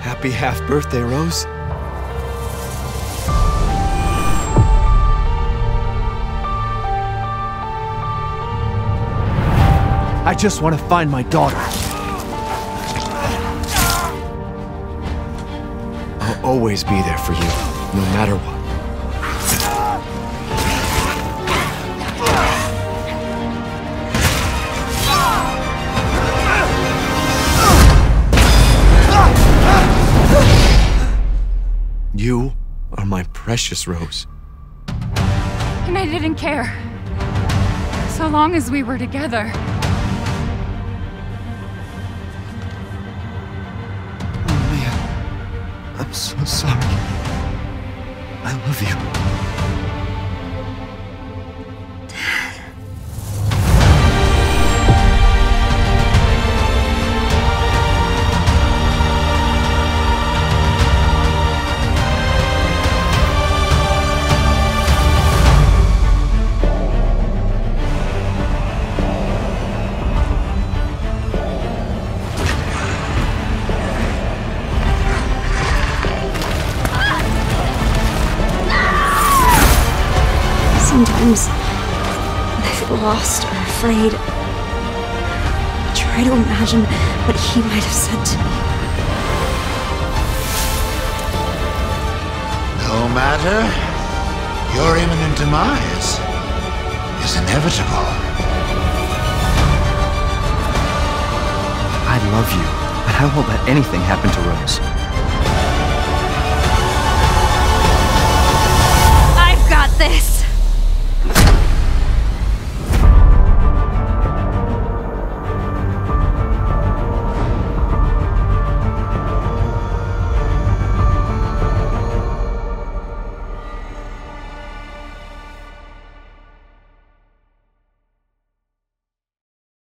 Happy half birthday, Rose. I just want to find my daughter. I'll always be there for you, no matter what. You are my precious Rose. And I didn't care. So long as we were together. Oh man, I'm so sorry. I love you. Sometimes, when I feel lost or afraid, I try to imagine what he might have said to me. No matter, your imminent demise is inevitable. I love you, but I won't let anything happen to Rose.